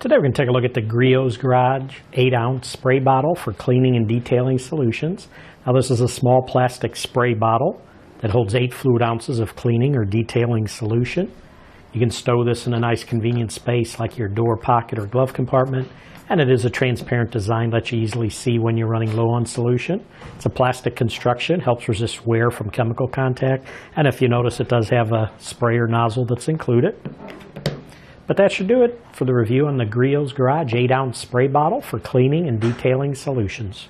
Today we're going to take a look at the Griot's Garage 8 ounce spray bottle for cleaning and detailing solutions. Now this is a small plastic spray bottle that holds 8 fluid ounces of cleaning or detailing solution. You can stow this in a nice convenient space like your door pocket or glove compartment and it is a transparent design that you easily see when you're running low on solution. It's a plastic construction, helps resist wear from chemical contact, and if you notice it does have a sprayer nozzle that's included. But that should do it for the review on the Griot's Garage 8 ounce spray bottle for cleaning and detailing solutions.